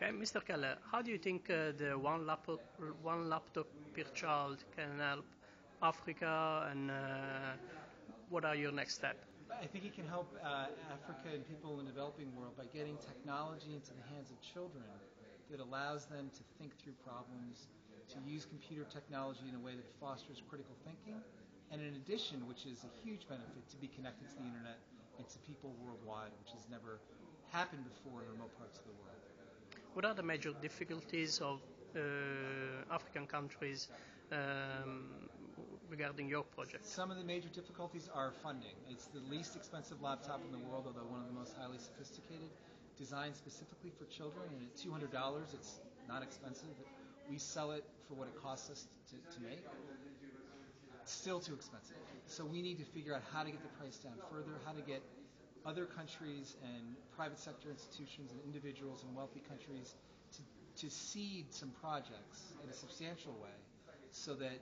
Okay, Mr. Keller, how do you think uh, the one laptop, one laptop per child can help Africa, and uh, what are your next steps? I think it can help uh, Africa and people in the developing world by getting technology into the hands of children that allows them to think through problems, to use computer technology in a way that fosters critical thinking, and in addition, which is a huge benefit, to be connected to the internet and to people worldwide, which has never happened before in remote parts of the world. What are the major difficulties of uh, African countries um, regarding your project? Some of the major difficulties are funding. It's the least expensive laptop in the world, although one of the most highly sophisticated, designed specifically for children. And at $200, it's not expensive. We sell it for what it costs us to, to make. It's still too expensive. So we need to figure out how to get the price down further, how to get other countries and private sector institutions and individuals in wealthy countries to, to seed some projects in a substantial way so that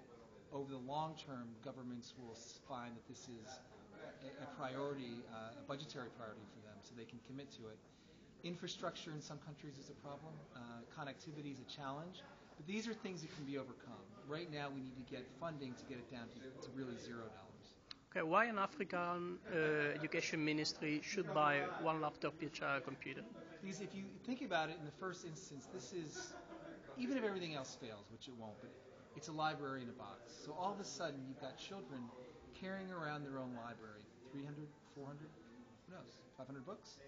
over the long term governments will find that this is a, a priority, uh, a budgetary priority for them so they can commit to it. Infrastructure in some countries is a problem. Uh, connectivity is a challenge. But these are things that can be overcome. Right now, we need to get funding to get it down to, to really zero dollars. Okay, why an African uh, education ministry should buy one laptop each uh, computer? Because if you think about it, in the first instance, this is even if everything else fails, which it won't, but it's a library in a box. So all of a sudden, you've got children carrying around their own library 300, 400, who knows, 500 books.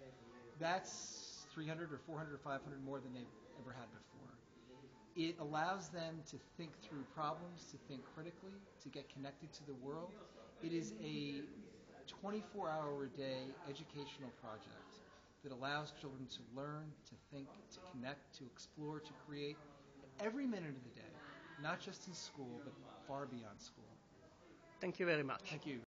That's 300 or 400 or 500 more than they've ever had before. It allows them to think through problems, to think critically, to get connected to the world. It is a 24 hour a day educational project that allows children to learn, to think, to connect, to explore, to create every minute of the day, not just in school, but far beyond school. Thank you very much. Thank you.